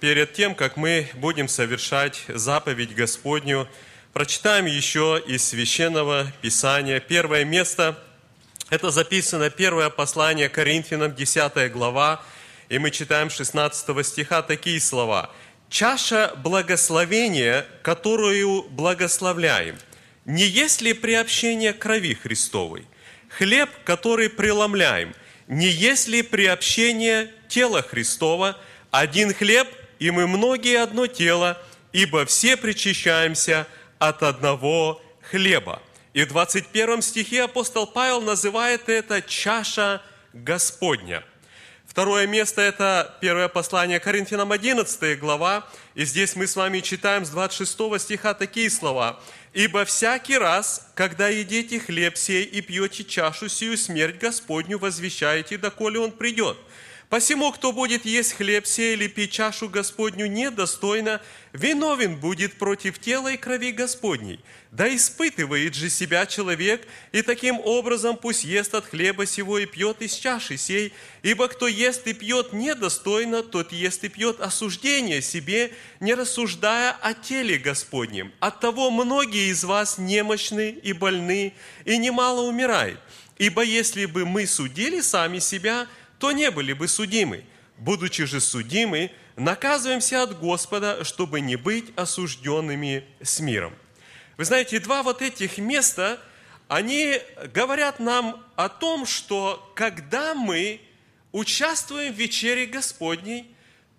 перед тем, как мы будем совершать заповедь Господню, прочитаем еще из Священного Писания. Первое место – это записано первое послание Коринфянам, 10 глава, и мы читаем 16 стиха такие слова. «Чаша благословения, которую благословляем, не есть ли приобщение крови Христовой? Хлеб, который преломляем, не есть ли приобщение тела Христова? Один хлеб – и мы многие одно тело, ибо все причащаемся от одного хлеба». И в 21 стихе апостол Павел называет это «чаша Господня». Второе место – это первое послание Коринфянам, 11 глава. И здесь мы с вами читаем с 26 стиха такие слова. «Ибо всякий раз, когда едите хлеб сей и пьете чашу сию, смерть Господню возвещаете, доколе Он придет. Посему, кто будет есть хлеб сей или пить чашу Господню недостойно, виновен будет против тела и крови Господней. Да испытывает же себя человек, и таким образом пусть ест от хлеба сего и пьет из чаши сей. Ибо кто ест и пьет недостойно, тот ест и пьет осуждение себе, не рассуждая о теле Господнем. Оттого многие из вас немощны и больны, и немало умирает. Ибо если бы мы судили сами себя, то не были бы судимы. Будучи же судимы, наказываемся от Господа, чтобы не быть осужденными с миром. Вы знаете, два вот этих места, они говорят нам о том, что когда мы участвуем в вечере Господней,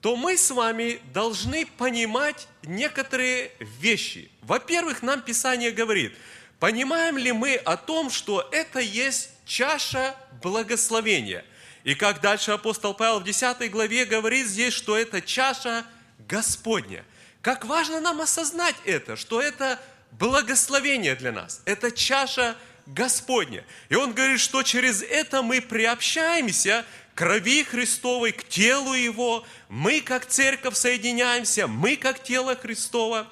то мы с вами должны понимать некоторые вещи. Во-первых, нам Писание говорит, понимаем ли мы о том, что это есть чаша благословения – и как дальше апостол Павел в 10 главе говорит здесь, что это чаша Господня. Как важно нам осознать это, что это благословение для нас, это чаша Господня. И он говорит, что через это мы приобщаемся к крови Христовой, к телу Его, мы как церковь соединяемся, мы как тело Христово.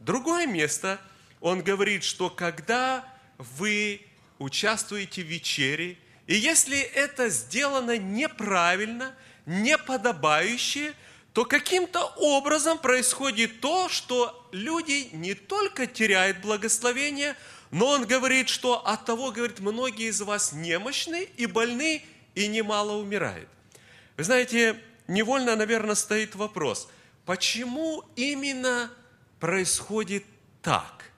Другое место, он говорит, что когда вы участвуете в вечере, и если это сделано неправильно, неподобающе, то каким-то образом происходит то, что люди не только теряют благословение, но он говорит, что от того, говорит, многие из вас немощны и больны, и немало умирает. Вы знаете, невольно, наверное, стоит вопрос, почему именно происходит так?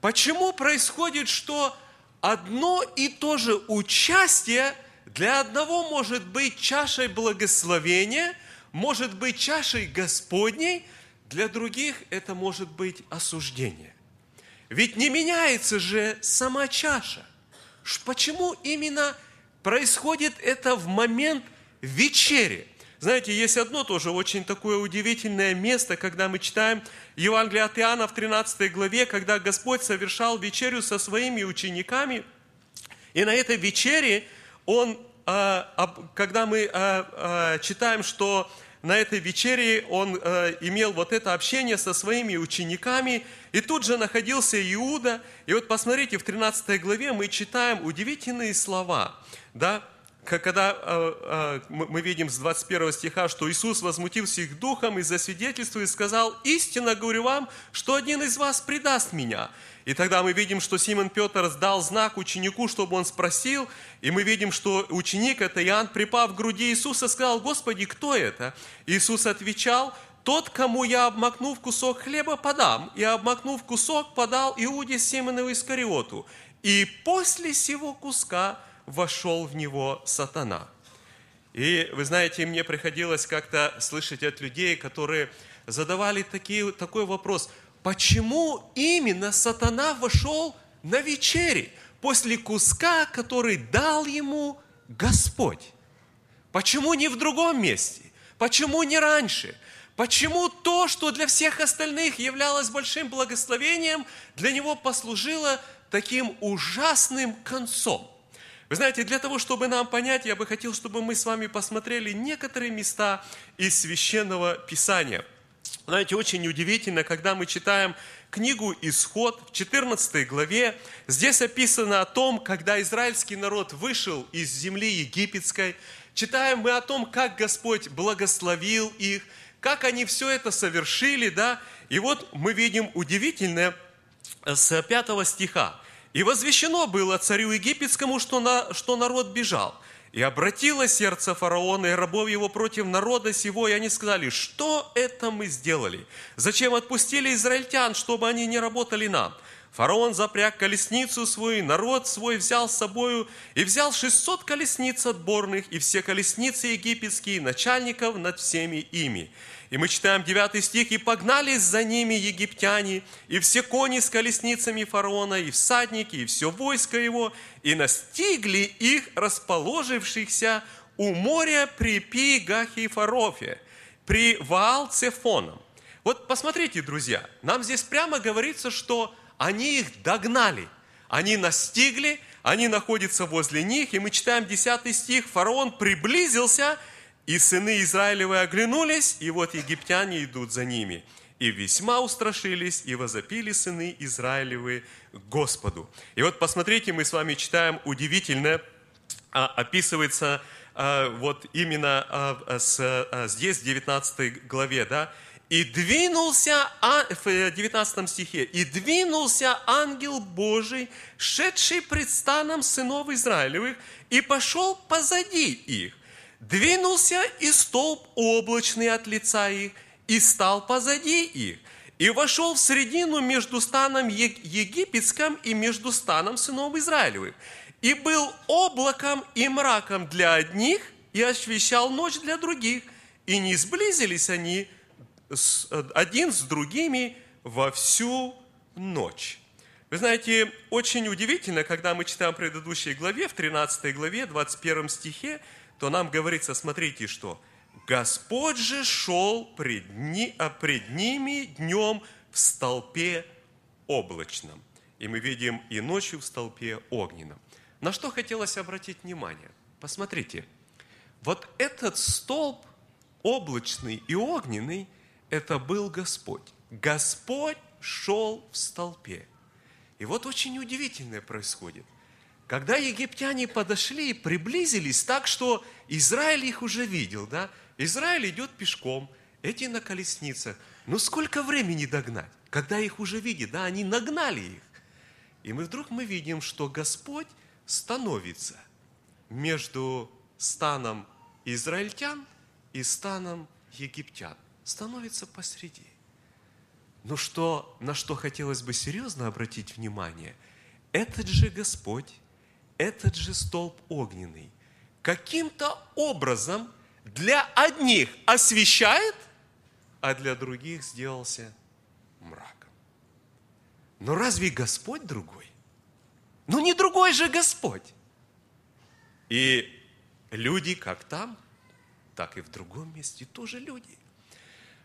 Почему происходит, что одно и то же участие для одного может быть чашей благословения, может быть чашей Господней, для других это может быть осуждение. Ведь не меняется же сама чаша. Почему именно происходит это в момент вечери? Знаете, есть одно тоже очень такое удивительное место, когда мы читаем Евангелие от Иоанна в 13 главе, когда Господь совершал вечерю со своими учениками, и на этой вечере Он, а, когда мы а, а, читаем, что на этой вечере он имел вот это общение со своими учениками, и тут же находился Иуда, и вот посмотрите, в 13 главе мы читаем удивительные слова, да, когда э, э, мы видим с 21 стиха, что Иисус возмутился их духом и засвидетельствует, и сказал, «Истинно говорю вам, что один из вас предаст меня». И тогда мы видим, что Симон Петр дал знак ученику, чтобы он спросил, и мы видим, что ученик, это Иоанн, припав к груди Иисуса, сказал, «Господи, кто это?» Иисус отвечал, «Тот, кому я, обмакнув кусок хлеба, подам». И, обмакнув кусок, подал Иуде Симонову Искариоту. И после сего куска вошел в него сатана. И вы знаете, мне приходилось как-то слышать от людей, которые задавали такие, такой вопрос, почему именно сатана вошел на вечере после куска, который дал ему Господь? Почему не в другом месте? Почему не раньше? Почему то, что для всех остальных являлось большим благословением, для него послужило таким ужасным концом? Вы знаете, для того, чтобы нам понять, я бы хотел, чтобы мы с вами посмотрели некоторые места из Священного Писания. Знаете, очень удивительно, когда мы читаем книгу «Исход» в 14 главе, здесь описано о том, когда израильский народ вышел из земли египетской, читаем мы о том, как Господь благословил их, как они все это совершили, да. И вот мы видим удивительное с 5 стиха. «И возвещено было царю египетскому, что, на, что народ бежал. И обратило сердце фараона и рабов его против народа сего, и они сказали, что это мы сделали? Зачем отпустили израильтян, чтобы они не работали нам? Фараон запряг колесницу свою, народ свой взял с собою, и взял 600 колесниц отборных, и все колесницы египетские, начальников над всеми ими. И мы читаем 9 стих, «И погнались за ними египтяне, и все кони с колесницами фараона, и всадники, и все войско его, и настигли их, расположившихся у моря при Пи-Гахе и Фарофе, при Ваал-Цефоном». Вот посмотрите, друзья, нам здесь прямо говорится, что они их догнали, они настигли, они находятся возле них, и мы читаем 10 стих, фараон приблизился – и сыны Израилевы оглянулись, и вот египтяне идут за ними. И весьма устрашились, и возопили сыны Израилевы Господу. И вот посмотрите, мы с вами читаем удивительное, а, описывается а, вот именно а, с, здесь, в 19 главе, да, и двинулся, в 19 стихе, и двинулся ангел Божий, шедший пред станом сынов Израилевых, и пошел позади их, Двинулся и столб облачный от лица их, и стал позади их, и вошел в середину между станом египетским и между станом сынов Израилевых, и был облаком и мраком для одних, и освещал ночь для других, и не сблизились они один с другими во всю ночь. Вы знаете, очень удивительно, когда мы читаем в предыдущей главе, в 13 главе, 21 стихе, то нам говорится, смотрите, что Господь же шел пред, ни, а пред ними днем в столпе облачном. И мы видим и ночью в столпе огненном. На что хотелось обратить внимание? Посмотрите, вот этот столб облачный и огненный, это был Господь. Господь шел в столпе. И вот очень удивительное происходит – когда египтяне подошли и приблизились так, что Израиль их уже видел, да? Израиль идет пешком, эти на колесницах. Ну сколько времени догнать? Когда их уже видят, да, они нагнали их. И мы вдруг мы видим, что Господь становится между станом израильтян и станом египтян. Становится посреди. Но что, на что хотелось бы серьезно обратить внимание, этот же Господь этот же столб огненный каким-то образом для одних освещает, а для других сделался мраком. Но разве Господь другой? Ну не другой же Господь. И люди как там, так и в другом месте тоже люди.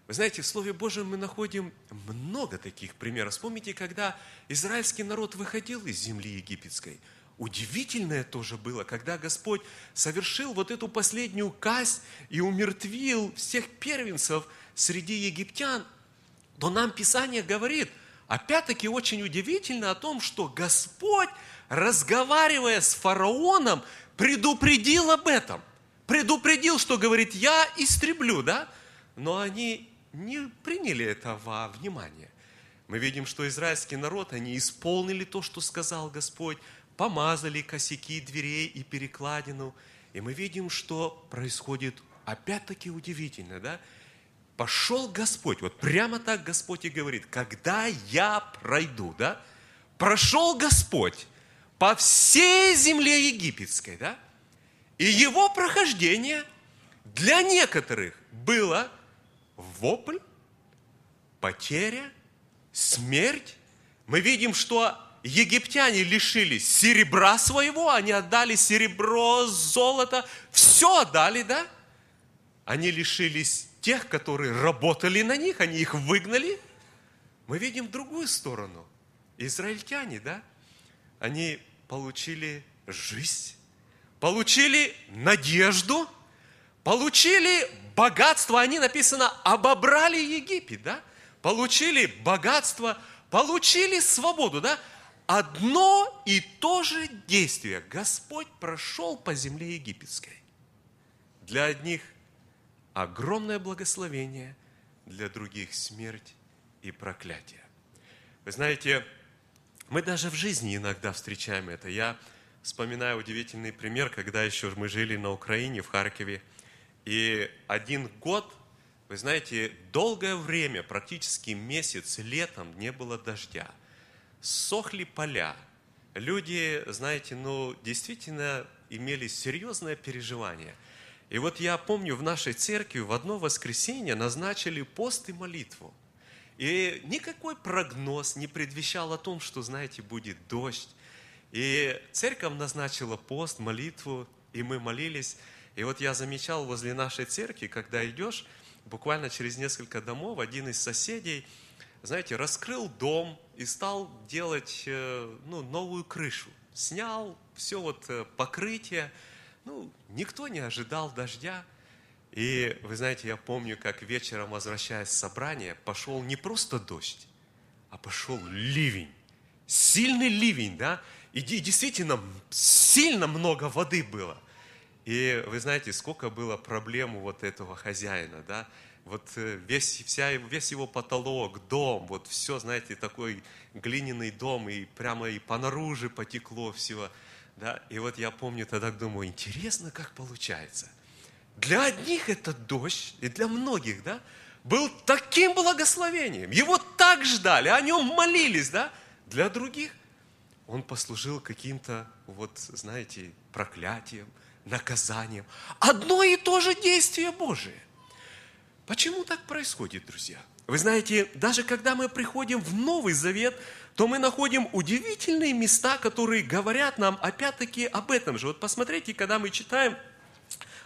Вы знаете, в Слове Божьем мы находим много таких примеров. Вспомните, когда израильский народ выходил из земли египетской – Удивительное тоже было, когда Господь совершил вот эту последнюю казнь и умертвил всех первенцев среди египтян, то нам Писание говорит, опять-таки очень удивительно о том, что Господь, разговаривая с фараоном, предупредил об этом. Предупредил, что говорит, я истреблю, да? Но они не приняли это во внимание. Мы видим, что израильский народ, они исполнили то, что сказал Господь, помазали косяки дверей и перекладину. И мы видим, что происходит опять-таки удивительно, да? Пошел Господь, вот прямо так Господь и говорит, когда я пройду, да? Прошел Господь по всей земле египетской, да? И его прохождение для некоторых было вопль, потеря, смерть. Мы видим, что египтяне лишились серебра своего, они отдали серебро, золото, все отдали, да? Они лишились тех, которые работали на них, они их выгнали. Мы видим другую сторону. Израильтяне, да? Они получили жизнь, получили надежду, получили богатство. Они, написано, обобрали Египет, да? Получили богатство, получили свободу, да? Одно и то же действие. Господь прошел по земле египетской. Для одних огромное благословение, для других смерть и проклятие. Вы знаете, мы даже в жизни иногда встречаем это. Я вспоминаю удивительный пример, когда еще мы жили на Украине, в Харькове, и один год, вы знаете, долгое время, практически месяц, летом не было дождя. Сохли поля. Люди, знаете, ну, действительно имели серьезное переживание. И вот я помню, в нашей церкви в одно воскресенье назначили пост и молитву. И никакой прогноз не предвещал о том, что, знаете, будет дождь. И церковь назначила пост, молитву, и мы молились. И вот я замечал возле нашей церкви, когда идешь, буквально через несколько домов, один из соседей, знаете, раскрыл дом и стал делать э, ну, новую крышу. Снял все вот э, покрытие. Ну, никто не ожидал дождя. И вы знаете, я помню, как вечером, возвращаясь с собрания, пошел не просто дождь, а пошел ливень. Сильный ливень, да? И действительно, сильно много воды было. И вы знаете, сколько было проблем у вот этого хозяина, да? Вот э, весь, вся, весь его потолок, дом, вот все, знаете, такой глиняный дом, и прямо и по наружу потекло все, да? И вот я помню, тогда думаю, интересно, как получается – для одних этот дождь, и для многих, да, был таким благословением. Его так ждали, о нем молились, да. Для других он послужил каким-то, вот, знаете, проклятием, наказанием. Одно и то же действие Божие. Почему так происходит, друзья? Вы знаете, даже когда мы приходим в Новый Завет, то мы находим удивительные места, которые говорят нам опять-таки об этом же. Вот посмотрите, когда мы читаем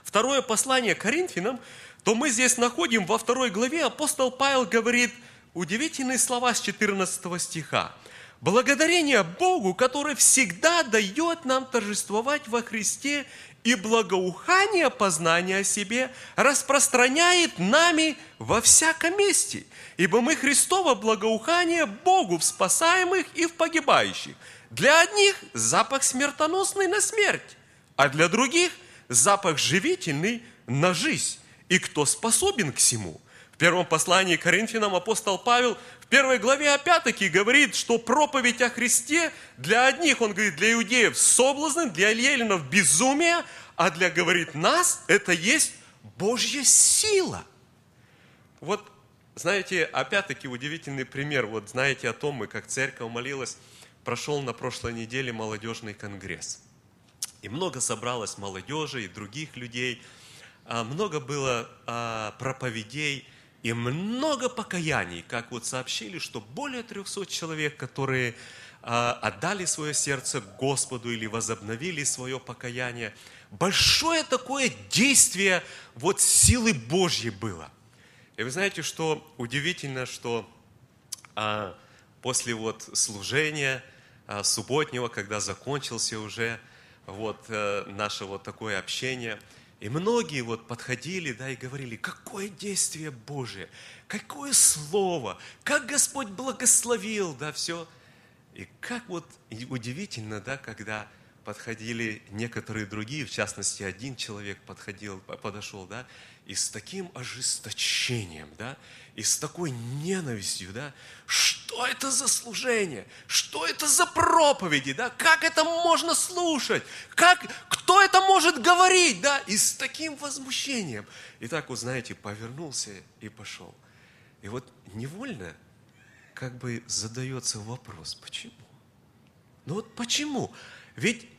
второе послание Коринфянам, то мы здесь находим во второй главе апостол Павел говорит удивительные слова с 14 стиха. Благодарение Богу, который всегда дает нам торжествовать во Христе и благоухание познания о себе распространяет нами во всяком месте. Ибо мы Христово благоухание Богу в спасаемых и в погибающих. Для одних запах смертоносный на смерть, а для других – запах живительный на жизнь. И кто способен к всему? В первом послании к Коринфянам апостол Павел первой главе опять-таки говорит, что проповедь о Христе для одних, он говорит, для иудеев соблазн, для еленов безумие, а для, говорит, нас это есть Божья сила. Вот, знаете, опять-таки удивительный пример. Вот знаете о том, мы как церковь молилась, прошел на прошлой неделе молодежный конгресс – и много собралось молодежи и других людей. А, много было а, проповедей и много покаяний. Как вот сообщили, что более 300 человек, которые а, отдали свое сердце Господу или возобновили свое покаяние. Большое такое действие вот силы Божьей было. И вы знаете, что удивительно, что после вот служения субботнего, когда закончился уже вот э, наше вот такое общение. И многие вот подходили, да, и говорили, какое действие Божие, какое слово, как Господь благословил, да, все. И как вот удивительно, да, когда подходили некоторые другие, в частности, один человек подходил, подошел, да, и с таким ожесточением, да, и с такой ненавистью, да, что это за служение, что это за проповеди, да, как это можно слушать, как, кто это может говорить, да, и с таким возмущением. И так вот, знаете, повернулся и пошел. И вот невольно как бы задается вопрос, почему? Ну вот почему? Ведь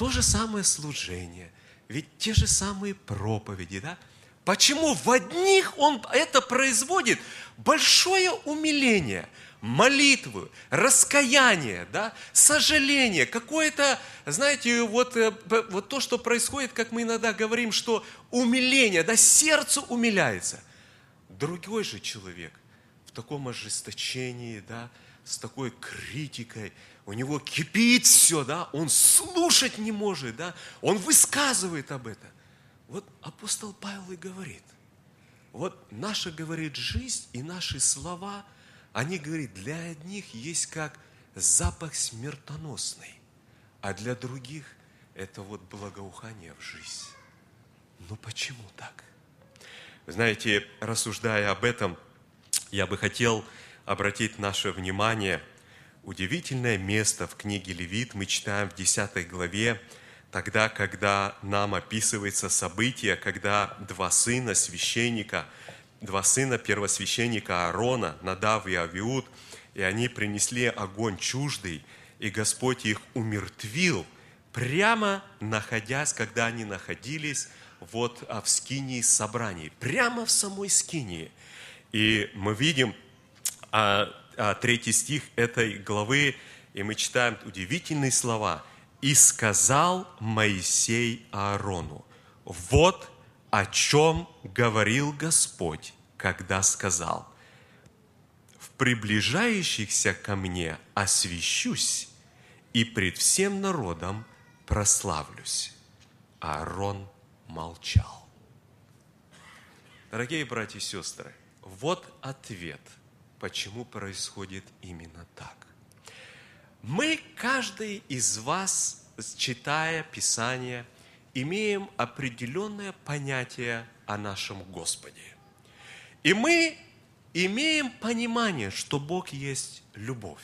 то же самое служение, ведь те же самые проповеди, да, Почему в одних он это производит большое умиление, молитвы, раскаяние, да, сожаление, какое-то, знаете, вот, э, вот то, что происходит, как мы иногда говорим, что умиление, да, сердце умиляется. Другой же человек в таком ожесточении, да, с такой критикой, у него кипит все, да, он слушать не может, да, он высказывает об этом. Вот апостол Павел и говорит, вот наша, говорит, жизнь и наши слова, они, говорит, для одних есть как запах смертоносный, а для других это вот благоухание в жизнь. Но почему так? Знаете, рассуждая об этом, я бы хотел обратить наше внимание удивительное место в книге Левит. Мы читаем в 10 главе, тогда, когда нам описывается событие, когда два сына священника, два сына первосвященника Аарона, Надав и Авиуд, и они принесли огонь чуждый, и Господь их умертвил, прямо находясь, когда они находились вот в скинии собраний, прямо в самой скинии. И мы видим а, а, третий стих этой главы, и мы читаем удивительные слова. «И сказал Моисей Аарону, вот о чем говорил Господь, когда сказал, в приближающихся ко мне освящусь и пред всем народом прославлюсь. Аарон молчал. Дорогие братья и сестры, вот ответ, почему происходит именно так. Мы, каждый из вас, читая Писание, имеем определенное понятие о нашем Господе. И мы имеем понимание, что Бог есть любовь.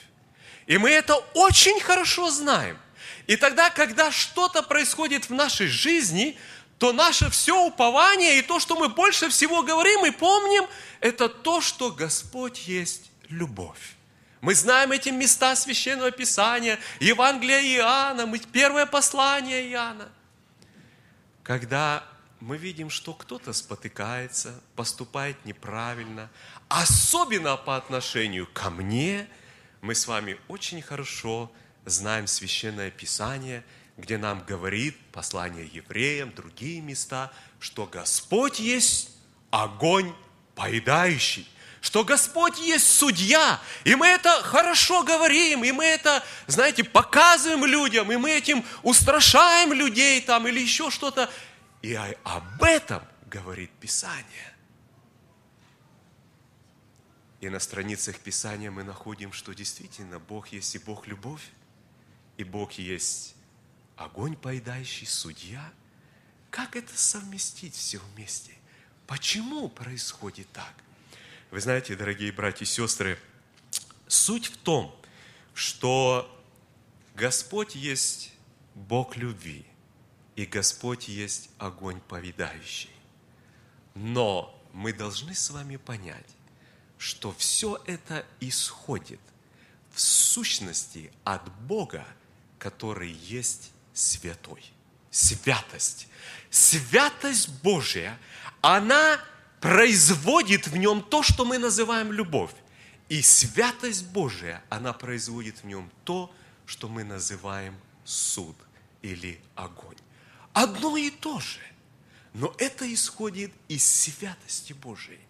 И мы это очень хорошо знаем. И тогда, когда что-то происходит в нашей жизни, то наше все упование и то, что мы больше всего говорим и помним, это то, что Господь есть любовь. Мы знаем эти места Священного Писания, Евангелия Иоанна, первое послание Иоанна. Когда мы видим, что кто-то спотыкается, поступает неправильно, особенно по отношению ко мне, мы с вами очень хорошо знаем Священное Писание, где нам говорит послание евреям, другие места, что Господь есть огонь поедающий, что Господь есть судья, и мы это хорошо говорим, и мы это, знаете, показываем людям, и мы этим устрашаем людей там или еще что-то. И об этом говорит Писание. И на страницах Писания мы находим, что действительно Бог есть и Бог любовь, и Бог есть огонь поедающий, судья. Как это совместить все вместе? Почему происходит так? Вы знаете, дорогие братья и сестры, суть в том, что Господь есть Бог любви, и Господь есть огонь повидающий. Но мы должны с вами понять, что все это исходит в сущности от Бога, который есть святой. Святость. Святость Божья, она производит в нем то, что мы называем любовь. И святость Божия, она производит в нем то, что мы называем суд или огонь. Одно и то же. Но это исходит из святости Божией.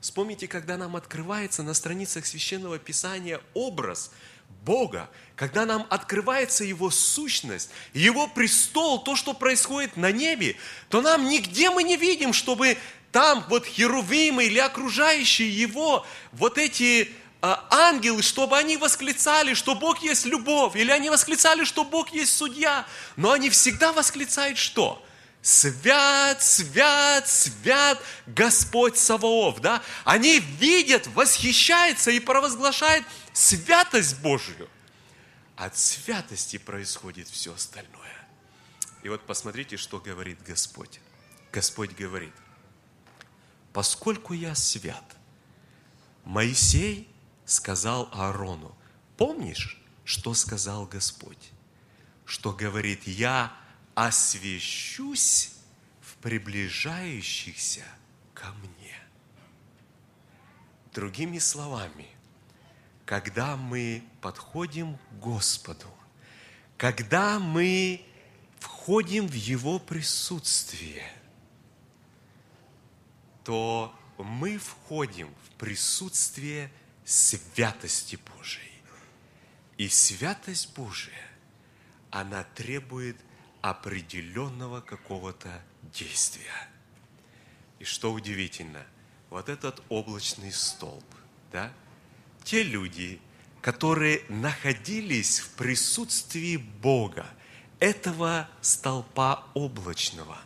Вспомните, когда нам открывается на страницах Священного Писания образ – Бога, когда нам открывается Его сущность, Его престол, то, что происходит на небе, то нам нигде мы не видим, чтобы там вот херувимы или окружающие Его, вот эти а, ангелы, чтобы они восклицали, что Бог есть любовь, или они восклицали, что Бог есть судья, но они всегда восклицают что? Свят, свят, свят Господь Саваоф, да? Они видят, восхищаются и провозглашают святость Божию. От святости происходит все остальное. И вот посмотрите, что говорит Господь. Господь говорит, поскольку я свят, Моисей сказал Аарону, помнишь, что сказал Господь? Что говорит, я освящусь в приближающихся ко мне. Другими словами, когда мы подходим к Господу, когда мы входим в Его присутствие, то мы входим в присутствие святости Божией. И святость Божия, она требует определенного какого-то действия. И что удивительно, вот этот облачный столб, да, те люди, которые находились в присутствии Бога, этого столпа облачного,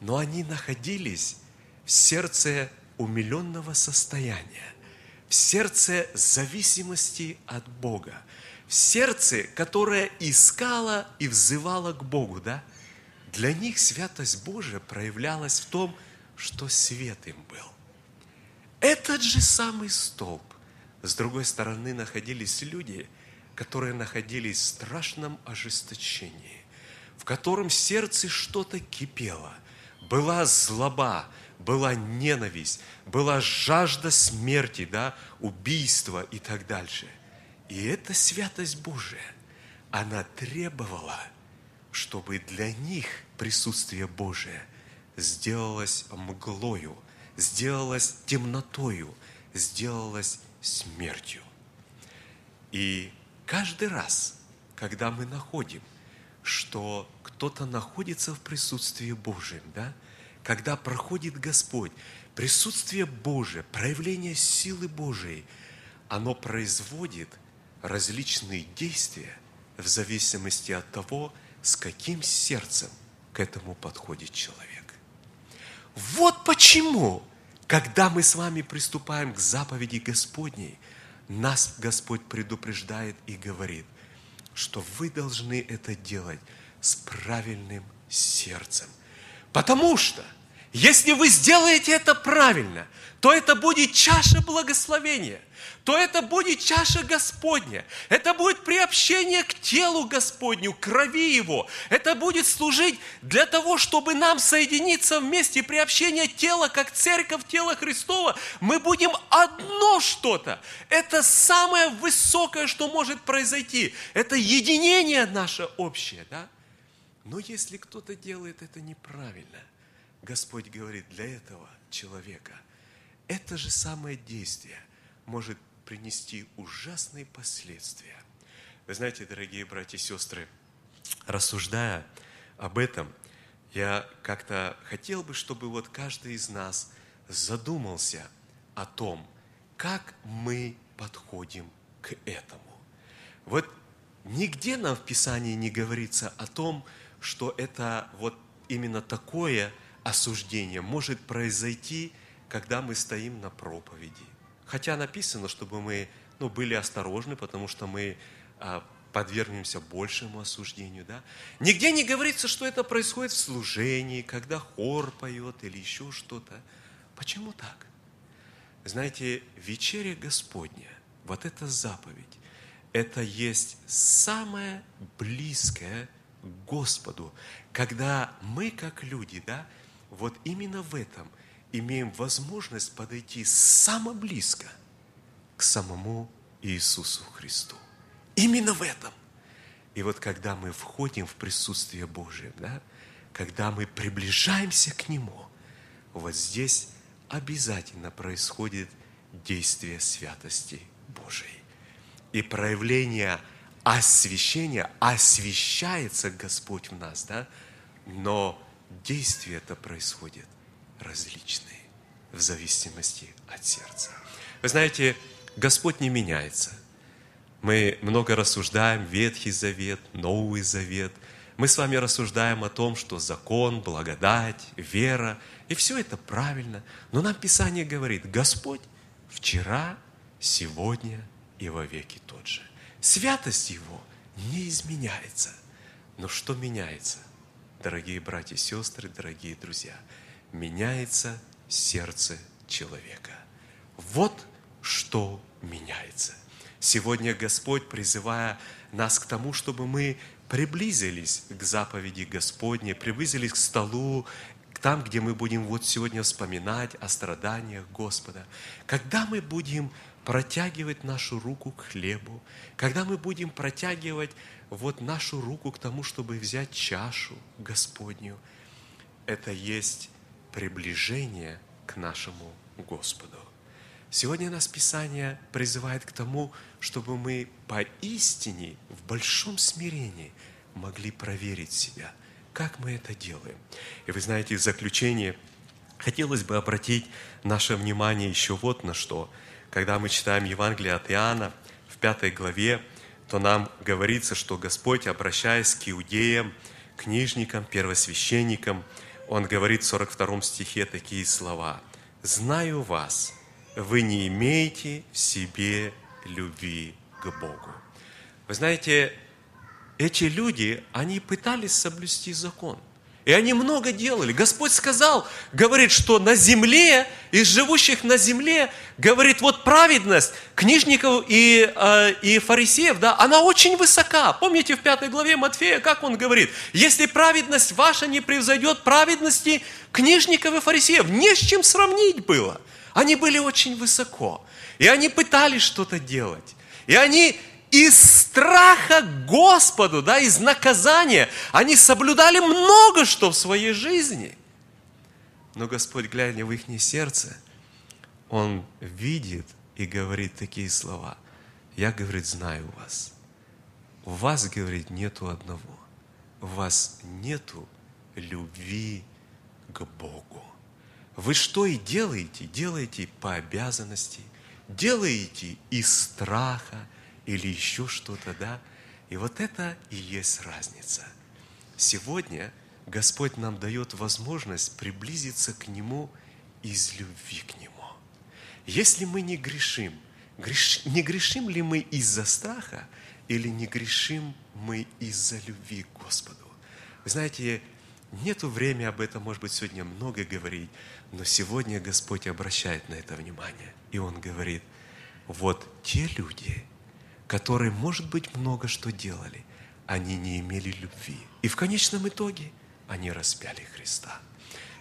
но они находились в сердце умиленного состояния, в сердце зависимости от Бога, в сердце, которое искало и взывало к Богу, да? Для них святость Божия проявлялась в том, что свет им был. Этот же самый столб, с другой стороны, находились люди, которые находились в страшном ожесточении, в котором сердце что-то кипело, была злоба, была ненависть, была жажда смерти, да, убийства и так дальше. И эта святость Божия, она требовала, чтобы для них присутствие Божие сделалось мглою, сделалось темнотою, сделалось смертью. И каждый раз, когда мы находим, что кто-то находится в присутствии Божьем, да, когда проходит Господь, присутствие Божие, проявление силы Божией, оно производит различные действия в зависимости от того, с каким сердцем к этому подходит человек. Вот почему, когда мы с вами приступаем к заповеди Господней, нас Господь предупреждает и говорит, что вы должны это делать с правильным сердцем. Потому что – если вы сделаете это правильно, то это будет чаша благословения, то это будет чаша Господня, это будет приобщение к телу Господню, к крови Его, это будет служить для того, чтобы нам соединиться вместе, приобщение тела, как церковь тела Христова, мы будем одно что-то. Это самое высокое, что может произойти. Это единение наше общее, да? Но если кто-то делает это неправильно – Господь говорит, для этого человека это же самое действие может принести ужасные последствия. Вы знаете, дорогие братья и сестры, рассуждая об этом, я как-то хотел бы, чтобы вот каждый из нас задумался о том, как мы подходим к этому. Вот нигде нам в Писании не говорится о том, что это вот именно такое – осуждение может произойти, когда мы стоим на проповеди. Хотя написано, чтобы мы ну, были осторожны, потому что мы а, подвергнемся большему осуждению. Да? Нигде не говорится, что это происходит в служении, когда хор поет или еще что-то. Почему так? Знаете, вечеря Господня, вот эта заповедь, это есть самое близкое к Господу, когда мы, как люди, да, вот именно в этом имеем возможность подойти само близко к самому Иисусу Христу. Именно в этом. И вот когда мы входим в присутствие Божие, да, когда мы приближаемся к Нему, вот здесь обязательно происходит действие святости Божией. И проявление освящения, освящается Господь в нас, да, но действия это происходят различные в зависимости от сердца. Вы знаете, Господь не меняется. Мы много рассуждаем, Ветхий Завет, Новый Завет. Мы с вами рассуждаем о том, что закон, благодать, вера, и все это правильно. Но нам Писание говорит, Господь вчера, сегодня и во веки тот же. Святость Его не изменяется. Но что меняется? Дорогие братья и сестры, дорогие друзья, меняется сердце человека. Вот что меняется. Сегодня Господь, призывая нас к тому, чтобы мы приблизились к заповеди Господней, приблизились к столу, там, где мы будем вот сегодня вспоминать о страданиях Господа. Когда мы будем протягивать нашу руку к хлебу, когда мы будем протягивать вот нашу руку к тому, чтобы взять чашу Господню, это есть приближение к нашему Господу. Сегодня нас Писание призывает к тому, чтобы мы поистине в большом смирении могли проверить себя, как мы это делаем. И вы знаете, в заключение хотелось бы обратить наше внимание еще вот на что. Когда мы читаем Евангелие от Иоанна в пятой главе, то нам говорится, что Господь, обращаясь к иудеям, книжникам, первосвященникам, Он говорит в 42 стихе такие слова. «Знаю вас, вы не имеете в себе любви к Богу. Вы знаете, эти люди, они пытались соблюсти закон. И они много делали. Господь сказал, говорит, что на земле, из живущих на земле, говорит, вот праведность книжников и, э, и фарисеев, да, она очень высока. Помните в пятой главе Матфея, как он говорит, если праведность ваша не превзойдет праведности книжников и фарисеев, не с чем сравнить было. Они были очень высоко. И они пытались что-то делать. И они из страха Господу, да, из наказания, они соблюдали много что в своей жизни. Но Господь, глядя в их сердце, Он видит и говорит такие слова. Я, говорит, знаю вас. У вас, говорит, нету одного. У вас нету любви к Богу. Вы что и делаете? Делаете по обязанности, делаете из страха, или еще что-то, да? И вот это и есть разница. Сегодня Господь нам дает возможность приблизиться к Нему из любви к Нему. Если мы не грешим, греш, не грешим ли мы из-за страха или не грешим мы из-за любви к Господу? Вы знаете, нету времени об этом, может быть, сегодня много говорить, но сегодня Господь обращает на это внимание. И Он говорит, вот те люди – которые, может быть, много что делали, они не имели любви. И в конечном итоге они распяли Христа.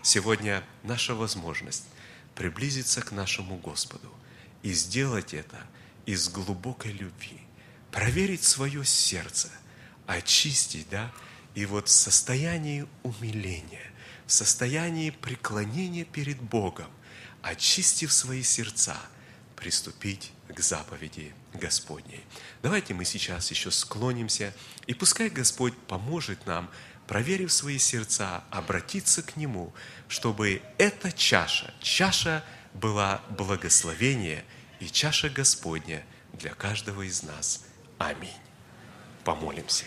Сегодня наша возможность приблизиться к нашему Господу и сделать это из глубокой любви, проверить свое сердце, очистить, да, и вот в состоянии умиления, в состоянии преклонения перед Богом, очистив свои сердца, приступить к заповеди Господней. Давайте мы сейчас еще склонимся, и пускай Господь поможет нам, проверив свои сердца, обратиться к Нему, чтобы эта чаша, чаша была благословение и чаша Господня для каждого из нас. Аминь. Помолимся.